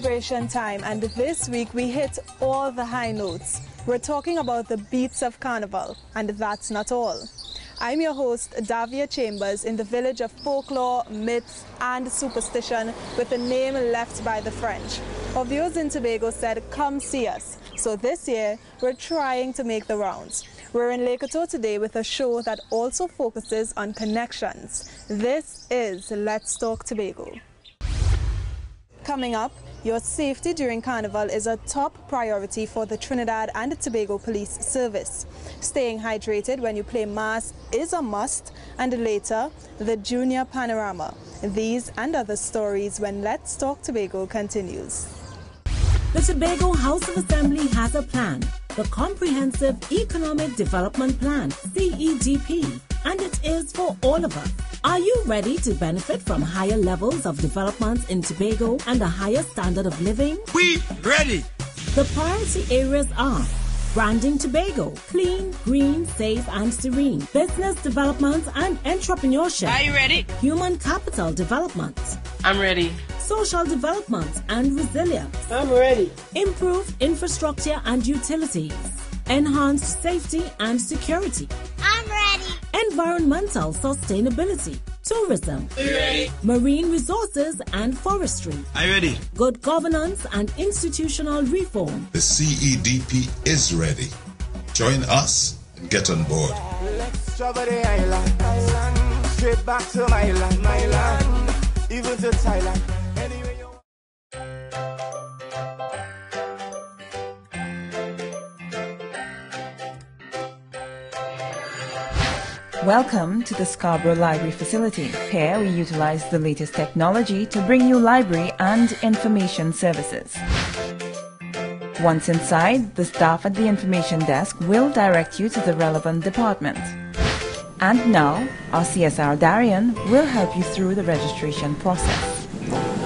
celebration time, and this week we hit all the high notes. We're talking about the beats of Carnival, and that's not all. I'm your host, Davia Chambers, in the village of folklore, myths, and superstition with a name left by the French. Viewers in Tobago said, Come see us. So this year, we're trying to make the rounds. We're in Les Coteaux today with a show that also focuses on connections. This is Let's Talk Tobago. Coming up, your safety during Carnival is a top priority for the Trinidad and Tobago Police Service. Staying hydrated when you play mass is a must, and later, the Junior Panorama. These and other stories when Let's Talk Tobago continues. The Tobago House of Assembly has a plan, the Comprehensive Economic Development Plan, CEDP, and it is for all of us. Are you ready to benefit from higher levels of development in Tobago and a higher standard of living? We ready! The priority areas are Branding Tobago, clean, green, safe, and serene. Business development and entrepreneurship. Are you ready? Human capital development. I'm ready. Social development and resilience. I'm ready. Improved infrastructure and utilities. Enhanced safety and security. I'm ready. Environmental sustainability. Tourism. Marine resources and forestry. Are you ready? Good governance and institutional reform. The CEDP is ready. Join us and get on board. Let's travel the island, island, straight back to my land, my land, even to Thailand. Welcome to the Scarborough Library facility. Here we utilize the latest technology to bring you library and information services. Once inside, the staff at the information desk will direct you to the relevant department. And now, our CSR Darian will help you through the registration process.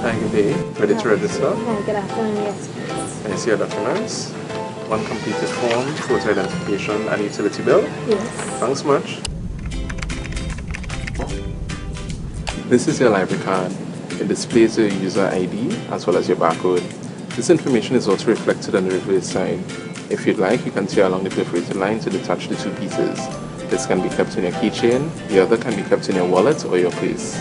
Thank you, day. Ready to register? Hi, good afternoon. Yes. I see your documents. One completed form, photo identification, and utility bill. Yes. Thanks much. This is your library card. It displays your user ID as well as your barcode. This information is also reflected on the reverse side. If you'd like, you can tear along the perforated line to detach the two pieces. This can be kept in your keychain, the other can be kept in your wallet or your purse.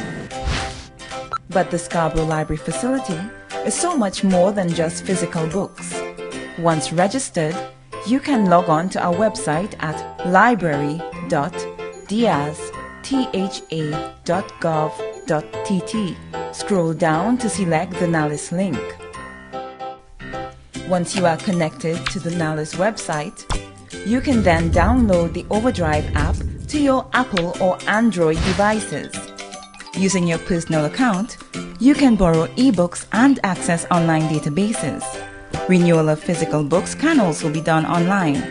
But the Scarborough Library facility is so much more than just physical books. Once registered, you can log on to our website at Scroll down to select the NALIS link. Once you are connected to the NALIS website, you can then download the Overdrive app to your Apple or Android devices. Using your personal account, you can borrow ebooks and access online databases. Renewal of physical books can also be done online.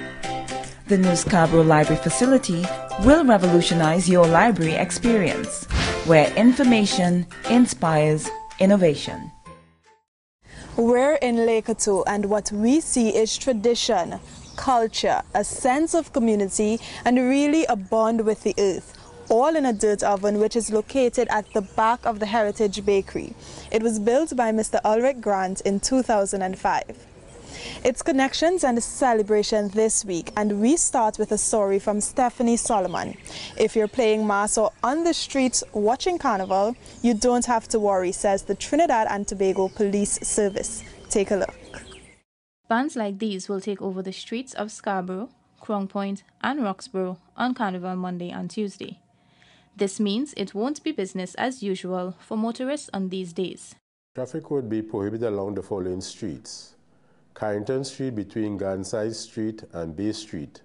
The new Scarborough Library facility will revolutionize your library experience, where information inspires innovation. We're in Les Coteaux, and what we see is tradition, culture, a sense of community, and really a bond with the earth. All in a dirt oven, which is located at the back of the Heritage Bakery. It was built by Mr. Ulrich Grant in 2005. It's connections and a celebration this week, and we start with a story from Stephanie Solomon. If you're playing mass or on the streets watching carnival, you don't have to worry, says the Trinidad and Tobago Police Service. Take a look. Bands like these will take over the streets of Scarborough, Crown Point, and Roxborough on Carnival Monday and Tuesday. This means it won't be business as usual for motorists on these days. Traffic would be prohibited along the following streets. Carrington Street between Gardenside Street and Bay Street.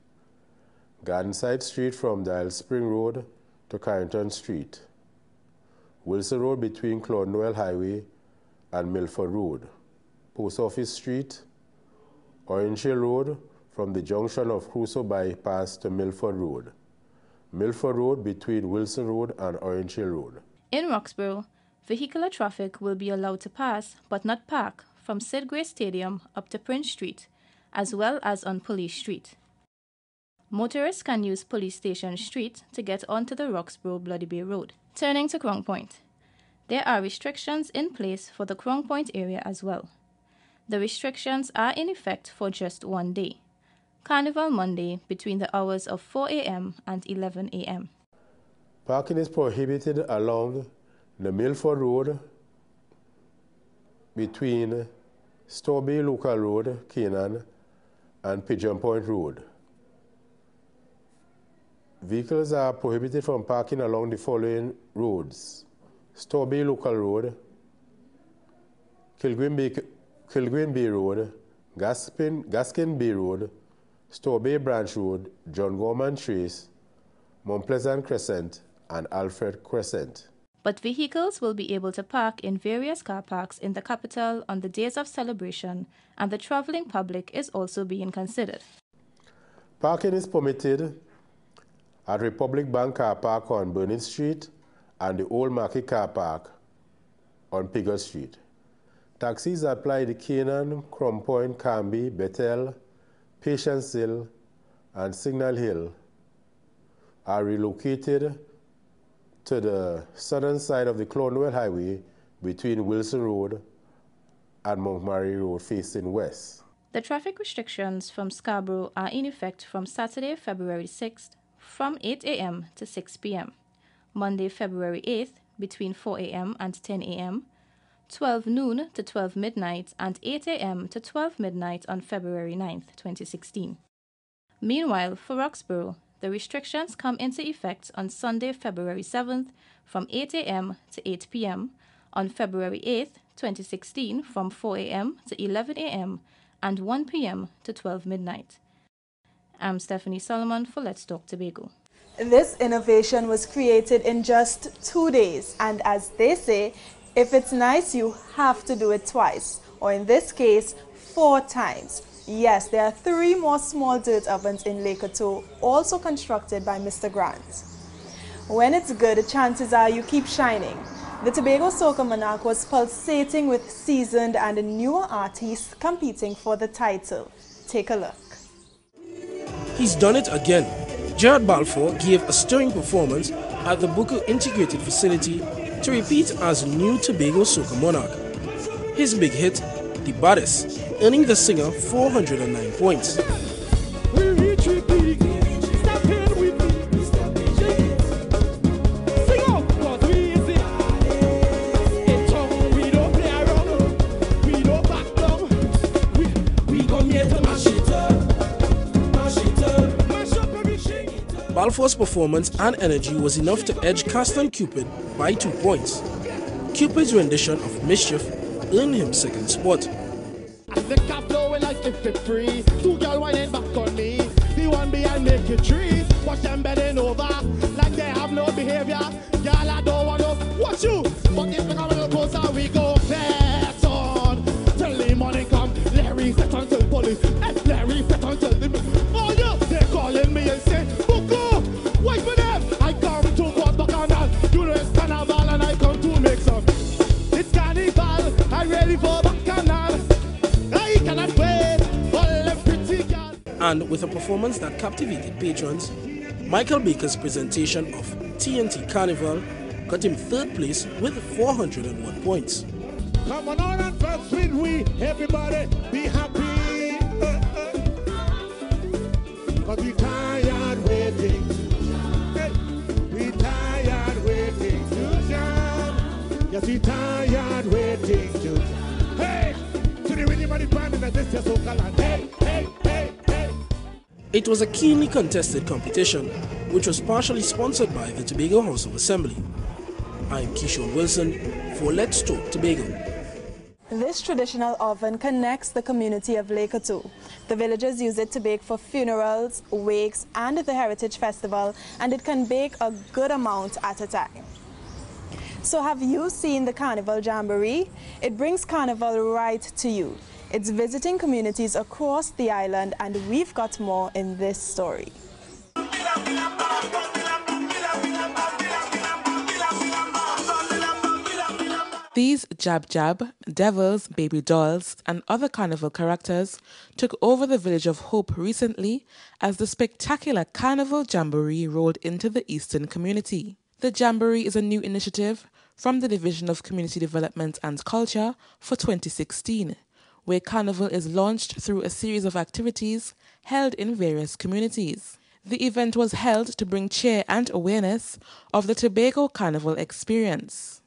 Gardenside Street from Dial Spring Road to Carrington Street. Wilson Road between Claude Noel Highway and Milford Road. Post Office Street. Orange Hill Road from the junction of Crusoe Bypass to Milford Road. Milford Road between Wilson Road and Orange Hill Road. In Roxborough, vehicular traffic will be allowed to pass but not park from Sid Gray Stadium up to Prince Street, as well as on Police Street. Motorists can use Police Station Street to get onto the Roxborough Bloody Bay Road. Turning to Crown Point, there are restrictions in place for the Crown Point area as well. The restrictions are in effect for just one day. Carnival Monday between the hours of 4 a.m. and 11 a.m. Parking is prohibited along the Milford Road between Store Bay Local Road, Canaan, and Pigeon Point Road. Vehicles are prohibited from parking along the following roads Store Bay Local Road, Kilgwyn Bay, Kilgwyn Bay Road, Gaskin, Gaskin Bay Road, Store Bay Branch Road, John Gorman Trace, Mount Pleasant Crescent, and Alfred Crescent. But vehicles will be able to park in various car parks in the capital on the days of celebration, and the traveling public is also being considered. Parking is permitted at Republic Bank Car Park on Burnett Street and the Old Market Car Park on Pigott Street. Taxis apply to Canaan, Crown Point, Carnbee, Bethel, Patience Hill, and Signal Hill are relocated to the southern side of the Claude Noel Highway between Wilson Road and Montgomery Road facing west. The traffic restrictions from Scarborough are in effect from Saturday, February 6th from 8 a.m. to 6 p.m., Monday, February 8th between 4 a.m. and 10 a.m., 12 noon to 12 midnight, and 8 a.m. to 12 midnight on February 9th, 2016. Meanwhile, for Roxborough, the restrictions come into effect on Sunday, February 7th from 8 a.m. to 8 p.m., on February 8th, 2016 from 4 a.m. to 11 a.m., and 1 p.m. to 12 midnight. I'm Stephanie Solomon for Let's Talk Tobago. This innovation was created in just two days, and as they say, if it's nice, you have to do it twice, or in this case, four times. Yes, there are three more small dirt ovens in Coteau, also constructed by Mr. Grant. When it's good, chances are you keep shining. The Tobago Soca Monarch was pulsating with seasoned and newer artists competing for the title. Take a look. He's done it again. Jared Balfour gave a stirring performance at the Buccoo Integrated Facility to repeat as new Tobago Soca Monarch. His big hit, The earning the singer 409 points. Balfour's performance and energy was enough to edge Castan Cupid by two points. Cupid's rendition of Mischief earned him second spot. If it free. Two girl whining back on me. The one behind make it tree. And with a performance that captivated patrons, Michael Baker's presentation of TNT Carnival got him third place with 401 points. Come on on and dance with we. Everybody be happy. We tired waiting. We tired waiting to jam. Yes, we tired waiting to Hey, to the the band is soca land. It was a keenly contested competition, which was partially sponsored by the Tobago House of Assembly. I'm Kishore Wilson for Let's Talk Tobago. This traditional oven connects the community of Les Coteaux. The villagers use it to bake for funerals, wakes, and the Heritage Festival, and it can bake a good amount at a time. So have you seen the Carnival Jamboree? It brings Carnival right to you. It's visiting communities across the island, and we've got more in this story. These Jab Jab, devils, baby dolls, and other carnival characters took over the village of Hope recently as the spectacular Carnival Jamboree rolled into the eastern community. The Jamboree is a new initiative from the Division of Community Development and Culture for 2016, where Carnival is launched through a series of activities held in various communities. The event was held to bring cheer and awareness of the Tobago Carnival experience.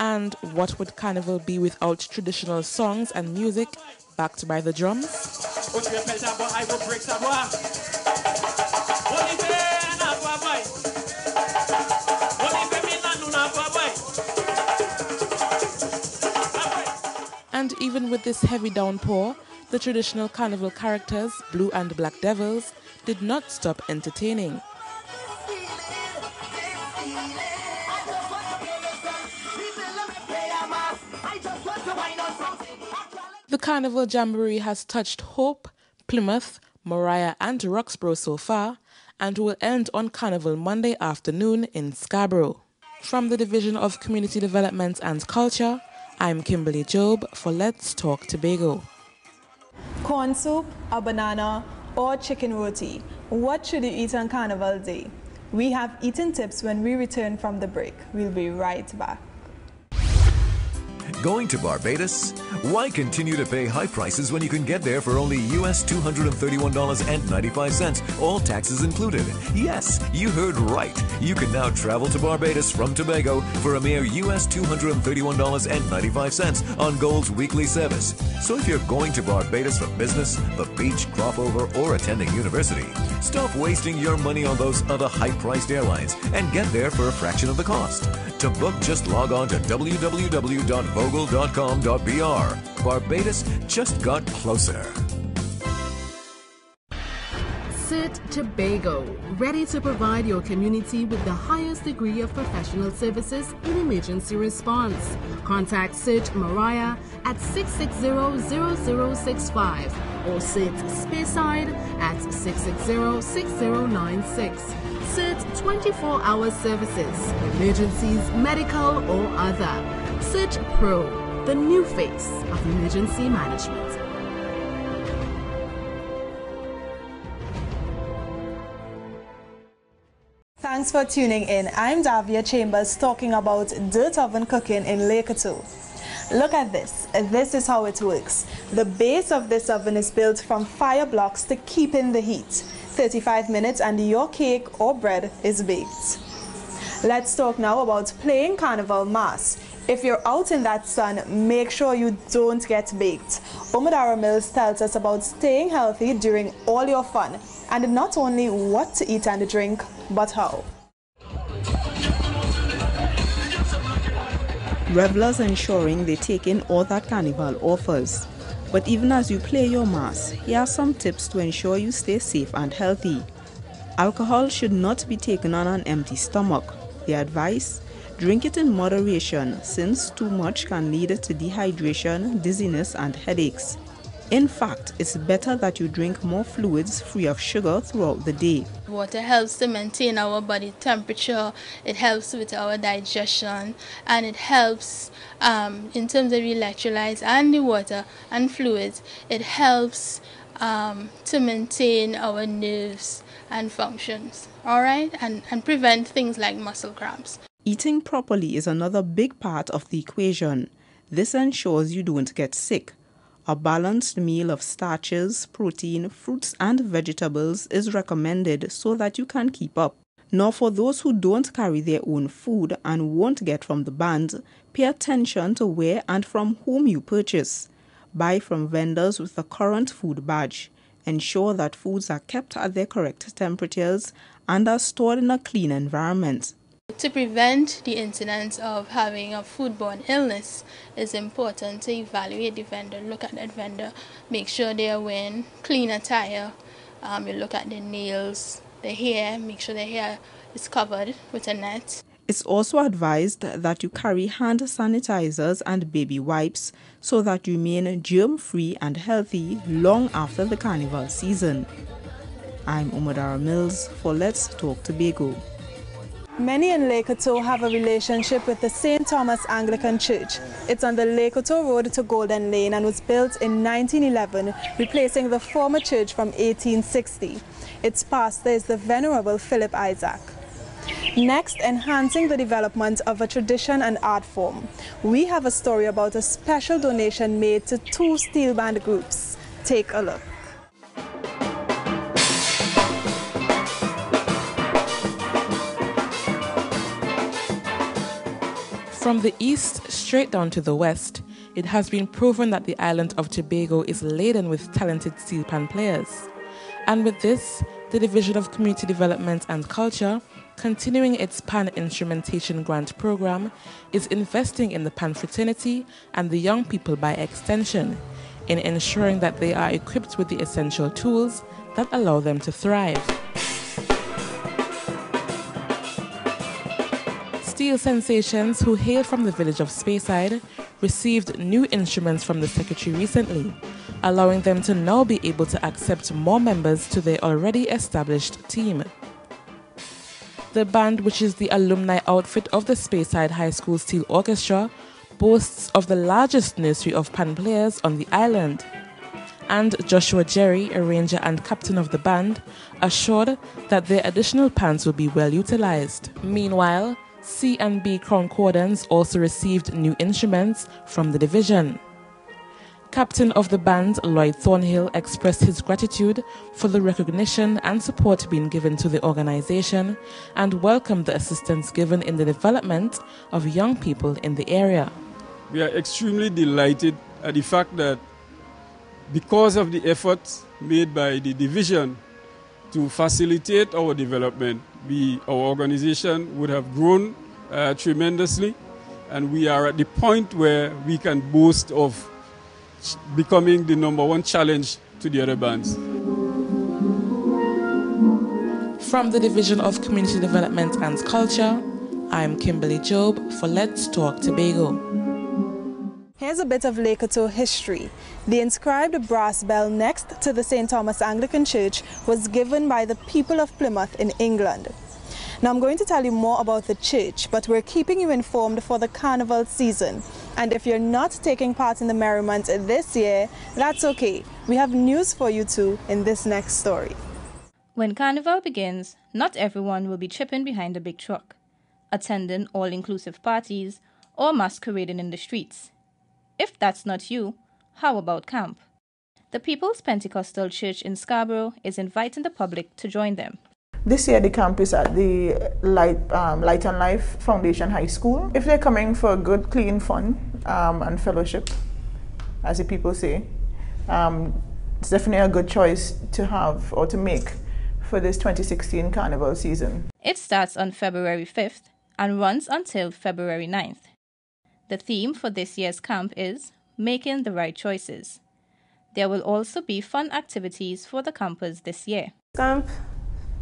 And what would Carnival be without traditional songs and music backed by the drums? And even with this heavy downpour, the traditional carnival characters, Blue and Black Devils, did not stop entertaining. Carnival Jamboree has touched Hope, Plymouth, Moriah, and Roxborough so far and will end on Carnival Monday afternoon in Scarborough. From the Division of Community Development and Culture, I'm Kimberly Job for Let's Talk Tobago. Corn soup, a banana, or chicken roti. What should you eat on Carnival Day? We have eating tips when we return from the break. We'll be right back. Going to Barbados? Why continue to pay high prices when you can get there for only US $231.95, all taxes included? Yes, you heard right. You can now travel to Barbados from Tobago for a mere US $231.95 on Gold's weekly service. So if you're going to Barbados for business, the beach, crop over, or attending university, stop wasting your money on those other high-priced airlines and get there for a fraction of the cost. To book, just log on to www.vogue Google.com.br. Barbados just got closer. CIT Tobago, ready to provide your community with the highest degree of professional services in emergency response. Contact CIT Moriah at 660-0065 or CIT Speyside at 660-6096. CIT 24-hour services, emergencies, medical or other. CIT Pro, the new face of emergency management. Thanks for tuning in. I'm Davia Chambers talking about dirt oven cooking in Les Coteaux. Look at this. This is how it works. The base of this oven is built from fire blocks to keep in the heat. 35 minutes and your cake or bread is baked. Let's talk now about playing carnival mass. If you're out in that sun, make sure you don't get baked. Umadara Mills tells us about staying healthy during all your fun and not only what to eat and drink, but how. Revelers ensuring they take in all that Carnival offers. But even as you play your mass, here are some tips to ensure you stay safe and healthy. Alcohol should not be taken on an empty stomach. The advice Drink it in moderation since too much can lead to dehydration, dizziness, and headaches. In fact, it's better that you drink more fluids free of sugar throughout the day. Water helps to maintain our body temperature, it helps with our digestion, and it helps um, in terms of electrolytes and the water and fluids. It helps um, to maintain our nerves and functions, all right, and, and prevent things like muscle cramps. Eating properly is another big part of the equation. This ensures you don't get sick. A balanced meal of starches, protein, fruits, and vegetables is recommended so that you can keep up. Now, for those who don't carry their own food and won't get from the band, pay attention to where and from whom you purchase. Buy from vendors with a current food badge. Ensure that foods are kept at their correct temperatures and are stored in a clean environment. To prevent the incidence of having a foodborne illness, it's important to evaluate the vendor, look at that vendor, make sure they are wearing clean attire. Um, you look at the nails, the hair, make sure the hair is covered with a net. It's also advised that you carry hand sanitizers and baby wipes so that you remain germ free and healthy long after the carnival season. I'm Umadara Mills for Let's Talk Tobago. Many in Lake have a relationship with the St. Thomas Anglican Church. It's on the Lake Road to Golden Lane and was built in 1911, replacing the former church from 1860. Its pastor is the Venerable Philip Isaac. Next, enhancing the development of a tradition and art form. We have a story about a special donation made to two steel band groups. Take a look. From the east straight down to the west, it has been proven that the island of Tobago is laden with talented steel pan players. And with this, the Division of Community Development and Culture, continuing its Pan Instrumentation Grant Program, is investing in the Pan fraternity and the young people by extension in ensuring that they are equipped with the essential tools that allow them to thrive. Steel Sensations, who hail from the village of Speyside, received new instruments from the Secretary recently, allowing them to now be able to accept more members to their already established team. The band, which is the alumni outfit of the Speyside High School Steel Orchestra, boasts of the largest nursery of pan players on the island. And Joshua Jerry, arranger and captain of the band, assured that their additional pans will be well utilized. Meanwhile, C and B Crown Cordons also received new instruments from the division. Captain of the band, Lloyd Thornhill, expressed his gratitude for the recognition and support being given to the organization and welcomed the assistance given in the development of young people in the area. We are extremely delighted at the fact that because of the efforts made by the division to facilitate our development, we, our organization would have grown uh, tremendously, and we are at the point where we can boast of becoming the number one challenge to the other bands. From the Division of Community Development and Culture, I'm Kimberly Job for Let's Talk Tobago. Here's a bit of Lake history. The inscribed brass bell next to the St. Thomas Anglican Church was given by the people of Plymouth in England. Now I'm going to tell you more about the church, but we're keeping you informed for the carnival season. And if you're not taking part in the merriment this year, that's okay. We have news for you too in this next story. When carnival begins, not everyone will be chipping behind a big truck, attending all inclusive parties, or masquerading in the streets. If that's not you, how about camp? The People's Pentecostal Church in Scarborough is inviting the public to join them. This year, the camp is at the Light, um, Light and Life Foundation High School. If they're coming for good, clean fun um, and fellowship, as the people say, um, it's definitely a good choice to have or to make for this 2016 carnival season. It starts on February 5th and runs until February 9th. The theme for this year's camp is Making the Right Choices. There will also be fun activities for the campers this year. Camp,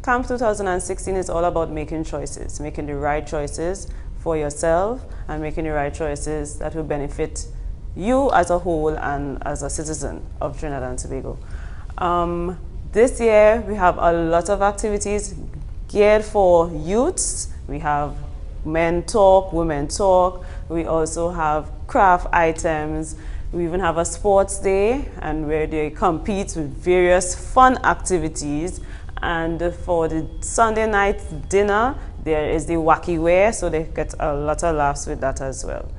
camp 2016 is all about making choices, making the right choices for yourself and making the right choices that will benefit you as a whole and as a citizen of Trinidad and Tobago. Um, this year, we have a lot of activities geared for youths. We have men talk, women talk. We also have craft items. We even have a sports day and where they compete with various fun activities. And for the Sunday night dinner, there is the wacky wear, so they get a lot of laughs with that as well.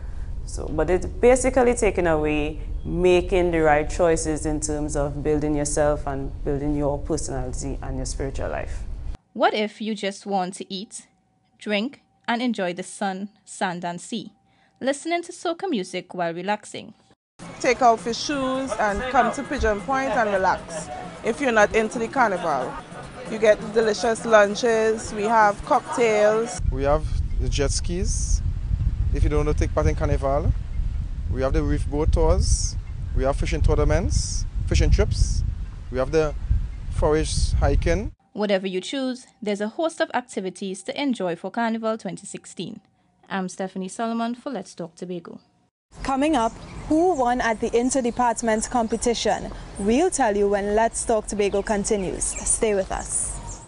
So, but it's basically taking away making the right choices in terms of building yourself and building your personality and your spiritual life. What if you just want to eat, drink, and enjoy the sun, sand, and sea, listening to soca music while relaxing? Take off your shoes and come to Pigeon Point and relax. If you're not into the carnival, you get delicious lunches. We have cocktails. We have the jet skis. If you don't want to take part in carnival, we have the reef boat tours. We have fishing tournaments, fishing trips. We have the forest hiking. Whatever you choose, there's a host of activities to enjoy for Carnival 2016. I'm Stephanie Solomon for Let's Talk Tobago. Coming up, who won at the interdepartment competition. We'll tell you when Let's Talk Tobago continues. Stay with us.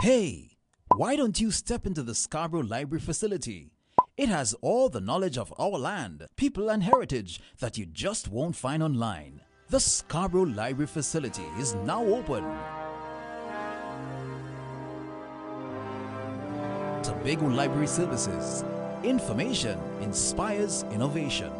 Hey, why don't you step into the Scarborough Library facility? It has all the knowledge of our land, people and heritage that you just won't find online. The Scarborough Library facility is now open. Tobago Library Services. Information inspires innovation.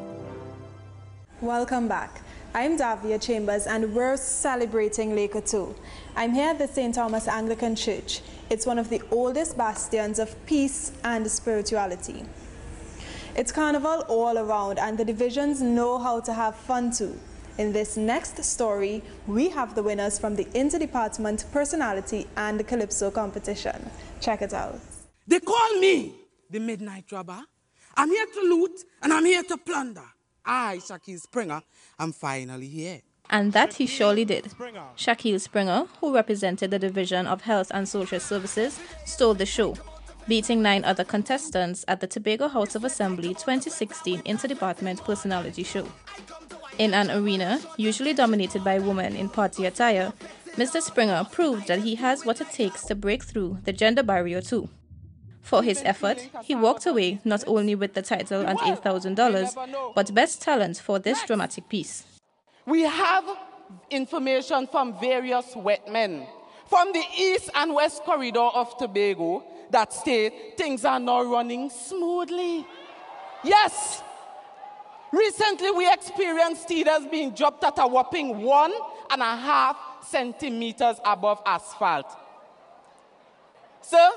Welcome back. I'm Davia Chambers and we're celebrating Les Coteaux. I'm here at the St. Thomas Anglican Church. It's one of the oldest bastions of peace and spirituality. It's carnival all around and the divisions know how to have fun too. In this next story, we have the winners from the Interdepartment Personality and Calypso competition. Check it out. They call me the Midnight Robber. I'm here to loot and I'm here to plunder. I, Shaquille Springer, am finally here. And that he surely did. Shaquille Springer, who represented the Division of Health and Social Services, stole the show beating nine other contestants at the Tobago House of Assembly 2016 Interdepartment Personality Show. In an arena usually dominated by women in party attire, Mr. Springer proved that he has what it takes to break through the gender barrier too. For his effort, he walked away not only with the title and $8,000, but Best Talent for this dramatic piece. We have information from various wet men from the east and west corridor of Tobago that state, things are now running smoothly. Yes. Recently, we experienced teethers being dropped at a whopping one and a half centimeters above asphalt. Sir,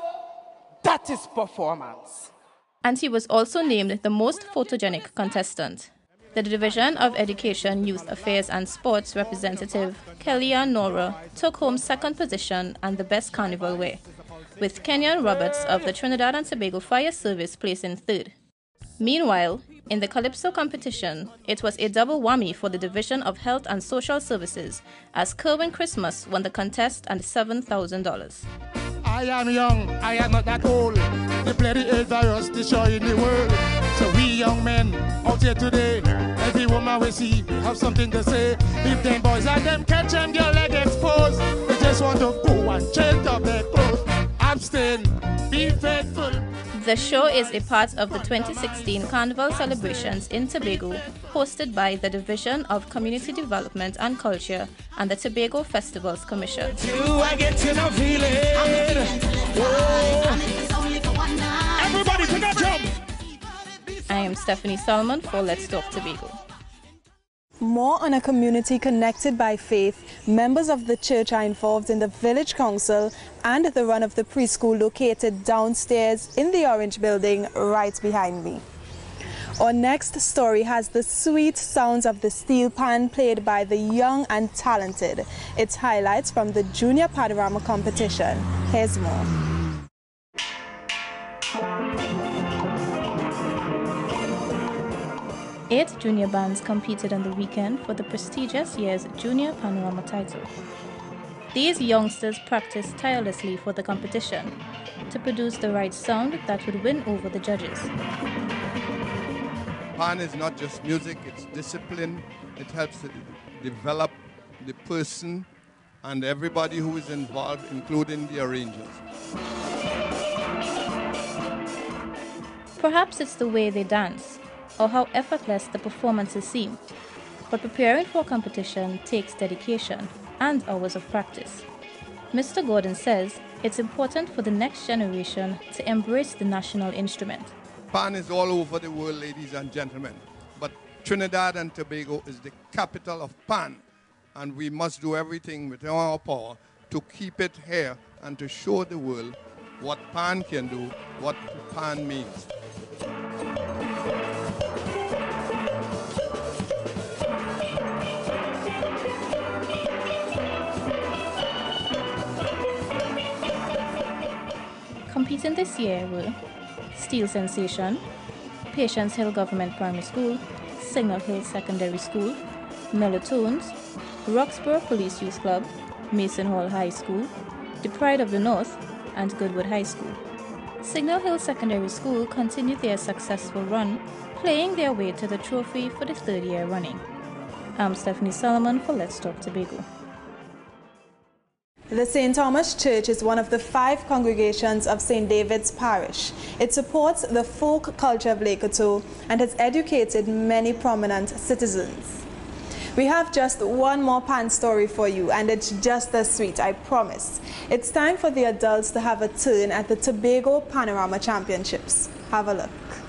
that is performance. And he was also named the most photogenic contestant. The Division of Education, Youth Affairs and Sports representative, Kellyanne Nora, took home second position and the best carnival wear with Kenyon Roberts of the Trinidad and Tobago Fire Service placing third. Meanwhile, in the Calypso competition, it was a double whammy for the Division of Health and Social Services as Kerwin Christmas won the contest and $7,000. I am young, I am not that old. The bloody AIDS virus destroying the world. So we young men out here today, every woman we see have something to say. If them boys and them catch them, their leg exposed, they just want to go and change up their clothes. Abstain, be faithful. The show is a part of the 2016 Carnival celebrations in Tobago, hosted by the Division of Community Development and Culture and the Tobago Festivals Commission. Everybody, take a jump! I am Stephanie Solomon for Let's Talk Tobago. More on a community connected by faith, members of the church are involved in the village council and the run of the preschool located downstairs in the Orange building right behind me. Our next story has the sweet sounds of the steel pan played by the young and talented. It's highlights from the junior panorama competition. Here's more. Eight junior bands competed on the weekend for the prestigious year's Junior Panorama title. These youngsters practiced tirelessly for the competition to produce the right sound that would win over the judges. Pan is not just music, it's discipline. It helps to develop the person and everybody who is involved, including the arrangers. Perhaps it's the way they dance or how effortless the performances seem. But preparing for competition takes dedication and hours of practice. Mr. Gordon says it's important for the next generation to embrace the national instrument. Pan is all over the world, ladies and gentlemen. But Trinidad and Tobago is the capital of Pan. And we must do everything within our power to keep it here and to show the world what Pan can do, what Pan means. Competing this year were Steel Sensation, Patience Hill Government Primary School, Signal Hill Secondary School, Mellowtones, Roxborough Police Youth Club, Mason Hall High School, The Pride of the North, and Goodwood High School. Signal Hill Secondary School continued their successful run, playing their way to the trophy for the third year running. I'm Stephanie Solomon for Let's Talk Tobago. The St. Thomas Church is one of the five congregations of St. David's Parish. It supports the folk culture of Les Coteaux and has educated many prominent citizens. We have just one more pan story for you, and it's just as sweet, I promise. It's time for the adults to have a turn at the Tobago Panorama Championships. Have a look.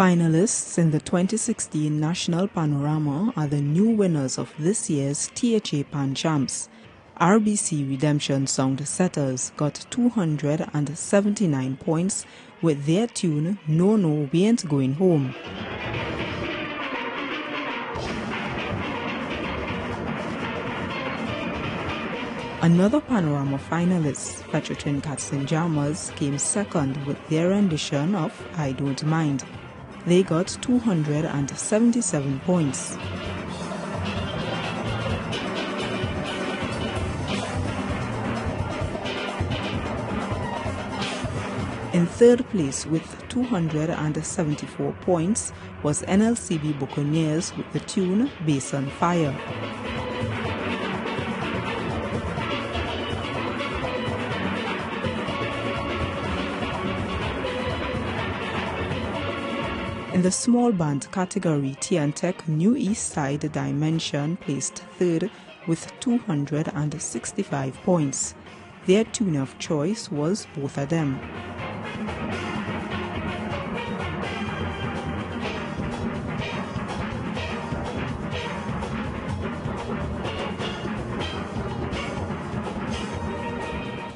Finalists in the 2016 National Panorama are the new winners of this year's THA Pan Champs. RBC Redemption Sound Setters got 279 points with their tune No No We Ain't Going Home. Another Panorama finalist, Petrotrin Katzenjammers, came second with their rendition of I Don't Mind. They got 277 points. In third place with 274 points was NLCB Buccaneers with the tune Base on Fire. In the small band category, Tiantec New East Side Dimension placed third with 265 points. Their tune of choice was Both of Them.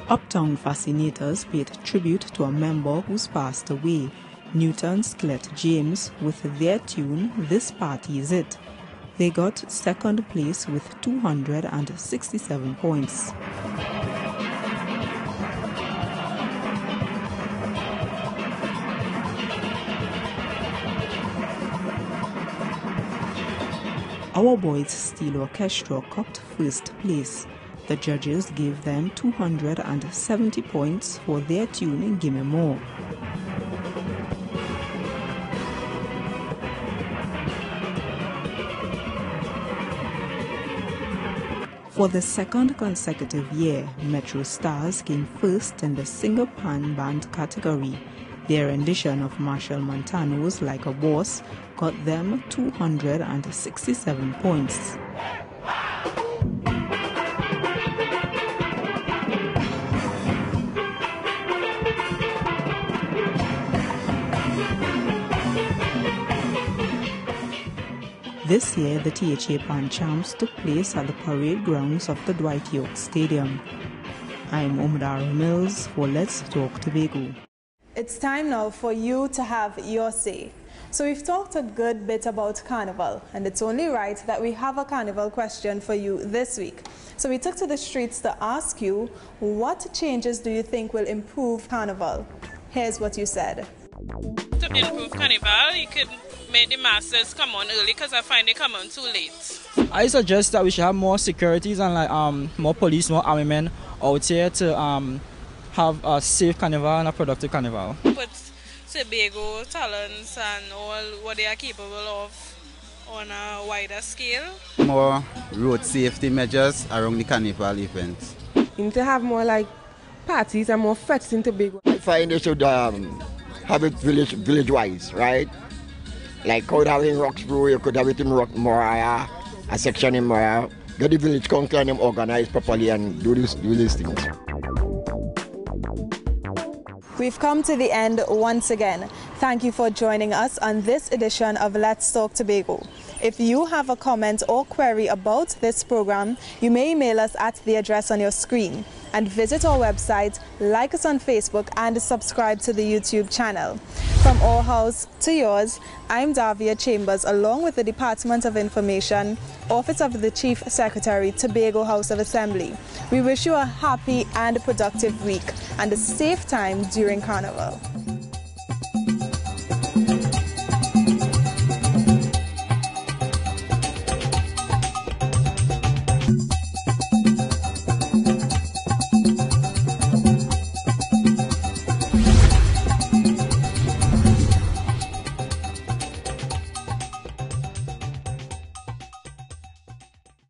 Uptown Fascinators paid tribute to a member who's passed away, Newton Sklet James, with their tune This Party Is It. They got second place with 267 points. Our Boys Steel Orchestra copped first place. The judges gave them 270 points for their tune Gimme More. For the second consecutive year, Metro Stars came first in the single pan band category. Their rendition of Machel Montano's Like a Boss got them 267 points. This year, the THA Pan Champs took place at the parade grounds of the Dwight Yorke Stadium. I'm Omdara Mills for Let's Talk Tobago. It's time now for you to have your say. So we've talked a good bit about Carnival, and it's only right that we have a Carnival question for you this week. So we took to the streets to ask you, what changes do you think will improve Carnival? Here's what you said. To improve Carnival, you could make the masses come on early because I find they come on too late. I suggest that we should have more securities and like um more police, more army men out here to um have a safe carnival and a productive carnival. Put Tobago talents and all what they are capable of on a wider scale. More road safety measures around the carnival event. You need to have more like parties and more fetes in Tobago. I find they should um, have it village village wise, right? Like could have in Roxborough, you could have it in Rock Moriah, a section in Moriah. Get the village council and them organize properly and do this do these things. We've come to the end once again. Thank you for joining us on this edition of Let's Talk Tobago. If you have a comment or query about this program, you may email us at the address on your screen and visit our website, like us on Facebook and subscribe to the YouTube channel. From our house to yours, I'm Davia Chambers along with the Department of Information, Office of the Chief Secretary, Tobago House of Assembly. We wish you a happy and productive week and a safe time during Carnival.